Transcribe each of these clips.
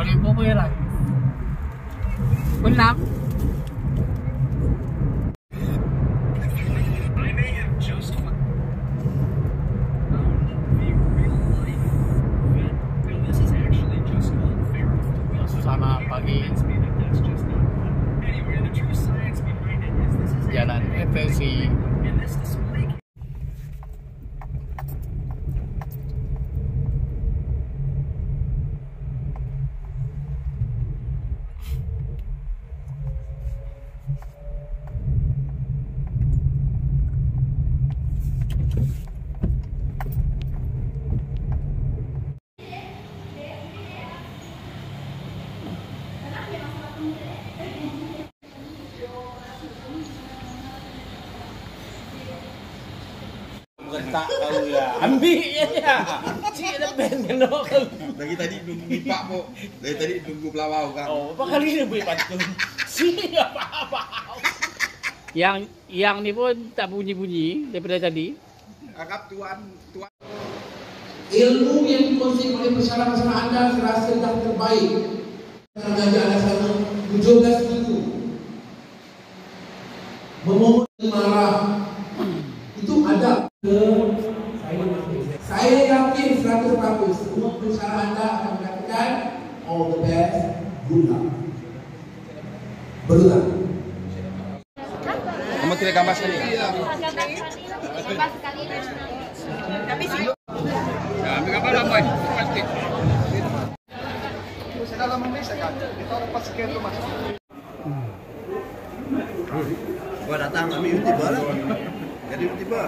Maligo ko yun lang. Kunlam? Pagi. Jalan FSI Rentak kau ya. Ambil je ya. Cik ada band kena kau. Dari tadi nunggu mipak po. Dari tadi nunggu pelawau kan. Oh, apa kali ni boleh pantun? Si apa-apa. yang yang ni pun tak bunyi-bunyi daripada tadi. Agak tuan tuan ilmu yang dikongsi oleh pesara-pesara anda serasa dah terbaik dalam belajar anda sama 17 minggu memohon marah mengatakan all the best good luck berulang Kamu tidak gambar sekali. Ya, ambil gambar lah boy. Pasti. Gua datang ambil tiba lah. Jadi tiba.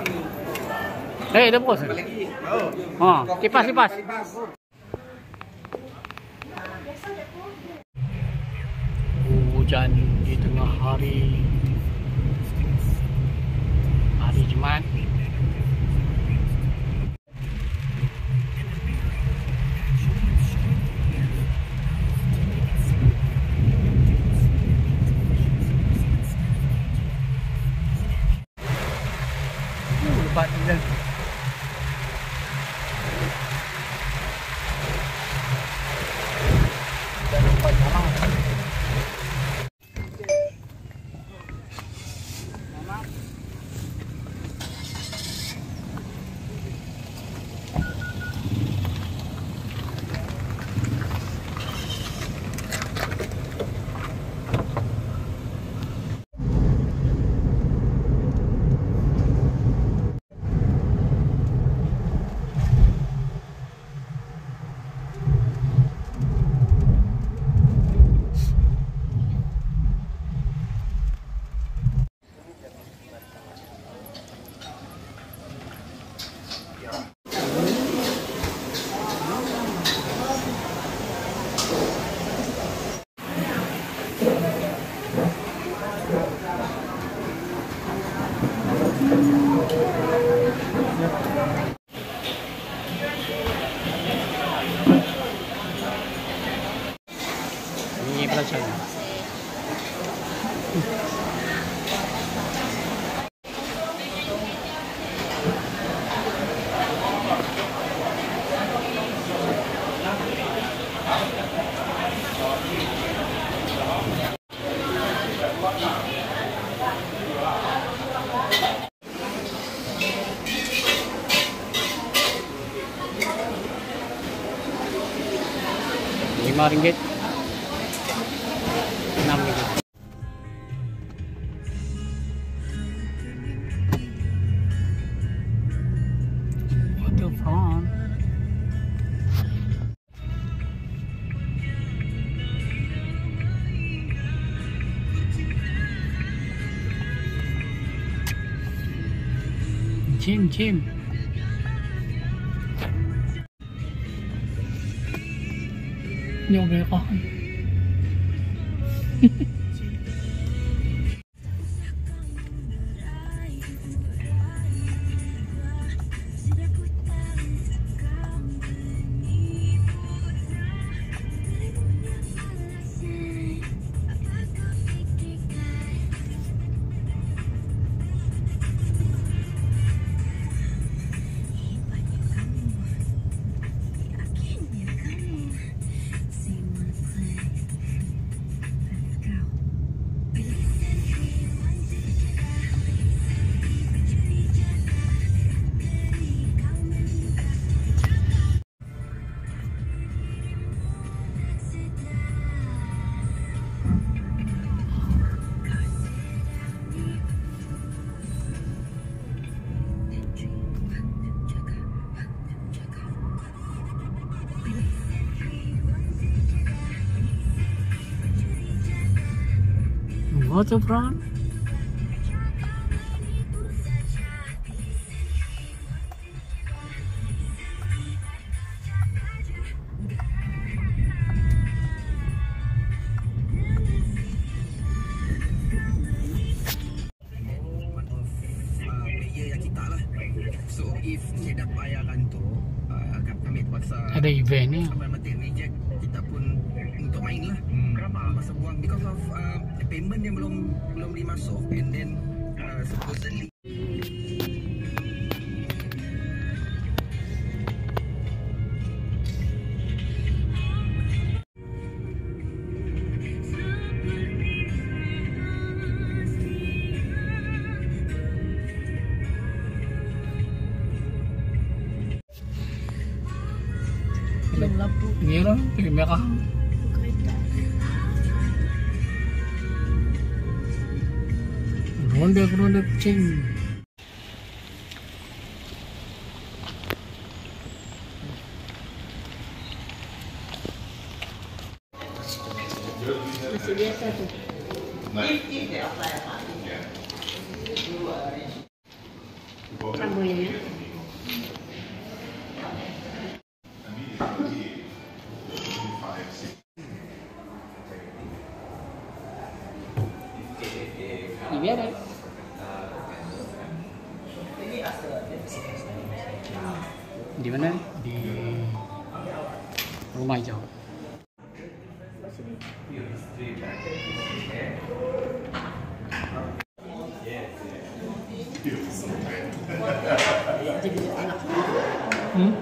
Eh, dah bos. Ha, kipas kipas. Hujan di tengah hari hari Jumaat. 3 ringgit 5 ringgit Chim, chim. に覚えか。Waterfront. one of uh, player yang kita lah. So if kita bayarkan tu, uh, kami terpaksa Ada event ni. sampai dimasuk and then uh, supposedly Belum lampu Ni lah, merah. Ronda ronda kucing. Masih biasa tu. Sama Hmm?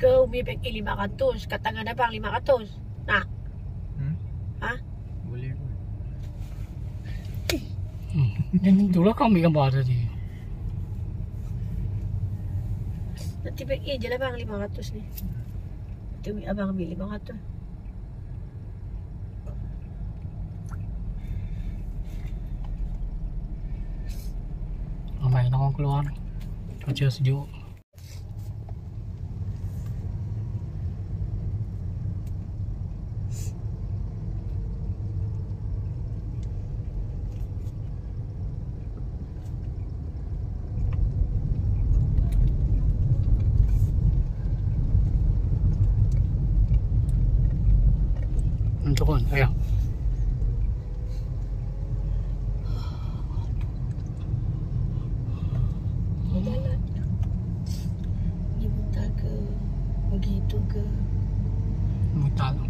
Kau bibig i 500, katangan na bang 500? Nah. Ha? boleh Hmm. Yang itulah kau ambil gambar tadi. Nanti big i je lah bang 500 ni. Tu abang ambil 500. Ramai orang keluar. Cuaca sejuk. capito che... Mutato.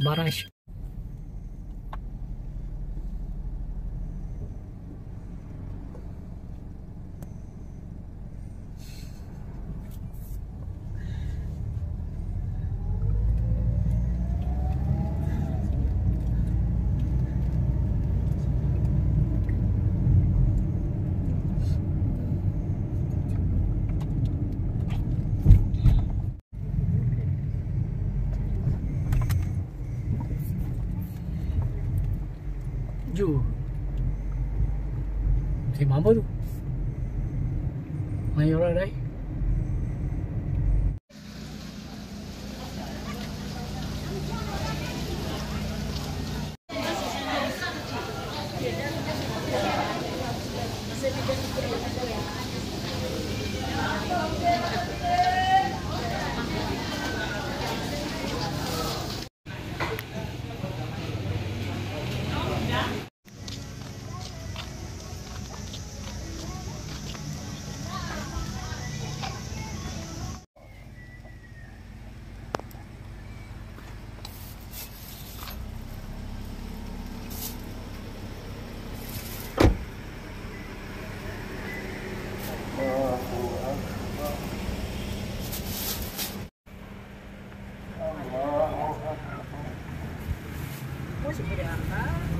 Barrage. 两分没事的啊。